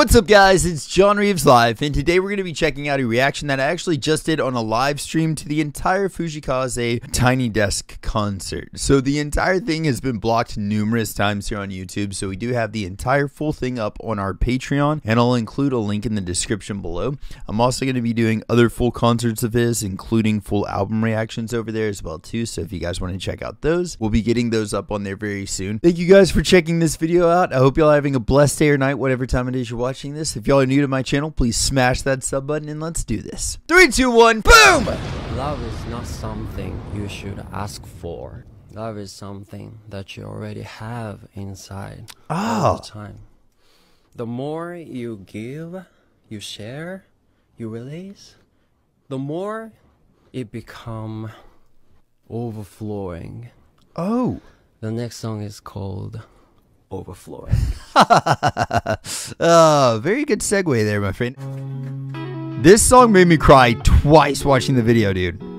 What's up guys, it's John Reaves Live, and today we're going to be checking out a reaction that I actually just did on a live stream to the entire Fujii Kaze Tiny Desk concert. So the entire thing has been blocked numerous times here on YouTube, so we do have the entire full thing up on our Patreon, and I'll include a link in the description below. I'm also going to be doing other full concerts of his, including full album reactions over there as well too, so if you guys want to check out those, we'll be getting those up on there very soon. Thank you guys for checking this video out. I hope y'all having a blessed day or night, whatever time it is you're watching this. If y'all are new to my channel, please smash that sub button and let's do this. Three, two, one, boom! Love is not something you should ask for. Love is something that you already have inside all the Oh, time. The more you give, you share, you release, the more it become overflowing. oh. The next song is called Overflowing. oh, very good segue there, my friend. This song made me cry twice watching the video, dude.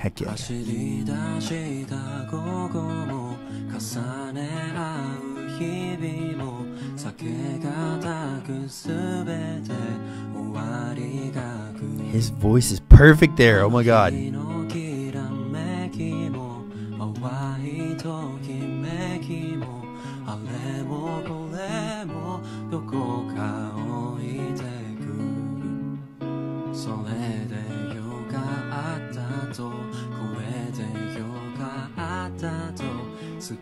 Heck yeah. 走り出した午後も重ね合う日々も避けがたくすべて終わりが来る His voice is perfect there. Oh my god. 日のきらめきも淡いときめきもあれもこれもどこか置いてくそれで 健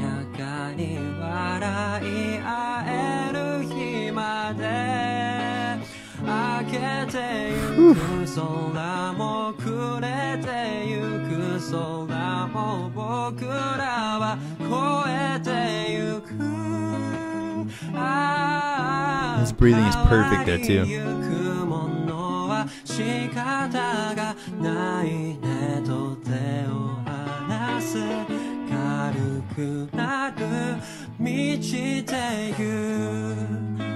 やかに笑い合える日まで。明けてゆく空も暮れてゆく。空も僕らは越えてゆく。His breathing is perfect there too. 軽くなる満ちてゆく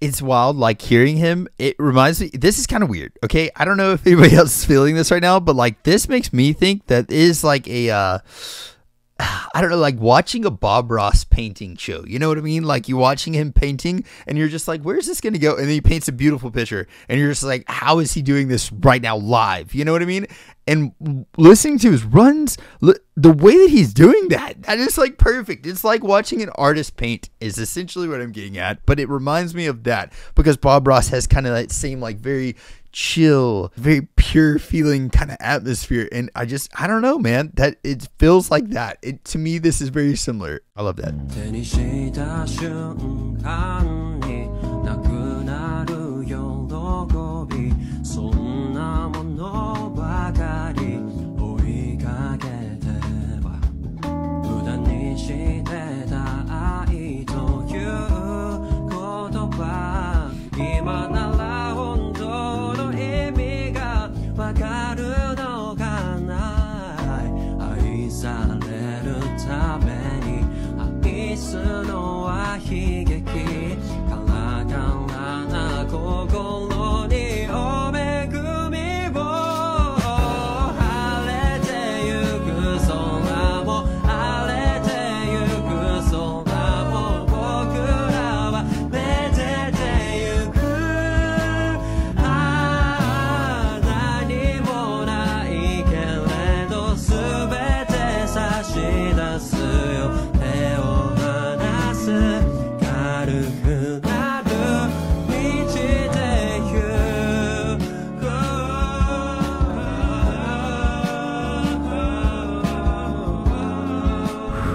it's wild like hearing him it reminds me this is kind of weird okay? I don't know if anybody else is feeling this right now but like this makes me think that is like a uh I don't know, like watching a Bob Ross painting show. You know what I mean? Like you're watching him painting and you're just like, where's this going to go? And then he paints a beautiful picture and you're just like, how is he doing this right now live? You know what I mean? And listening to his runs, the way that he's doing that, that is like perfect. It's like watching an artist paint, is essentially what I'm getting at. But it reminds me of that because Bob Ross has kind of that same, like, very chill, very pure feeling kind of atmosphere. And I just, I don't know, man, that it feels like that. It to me, this is very similar. I love that. すのは悲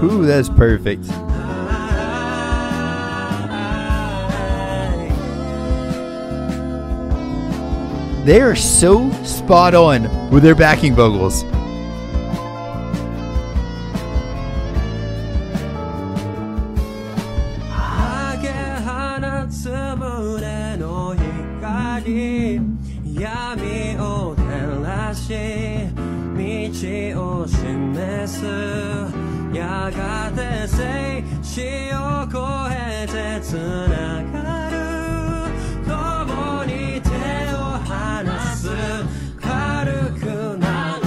Ooh, that's perfect. They are so spot on with their backing vocals. やがてを超えて繋がる。共に手を離す。軽くなる。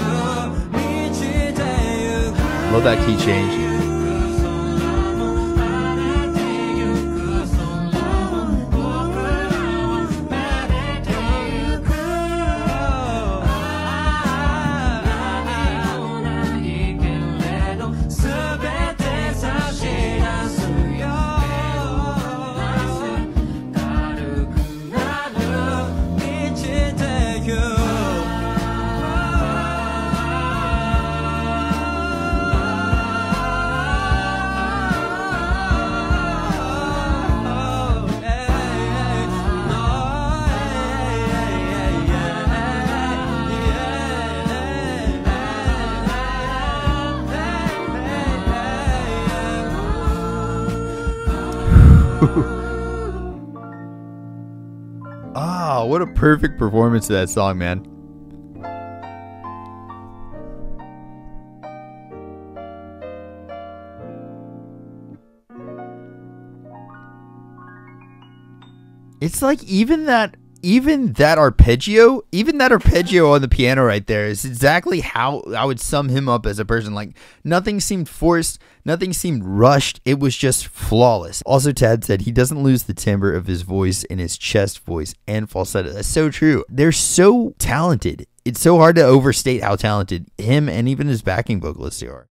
道でゆく Love that key change. Ah, what a perfect performance of that song, man. It's like even that even that arpeggio, even that arpeggio on the piano right there is exactly how I would sum him up as a person. Like nothing seemed forced, nothing seemed rushed. It was just flawless. Also, Tad said he doesn't lose the timbre of his voice in his chest voice and falsetto. That's so true. They're so talented. It's so hard to overstate how talented him and even his backing vocalists are.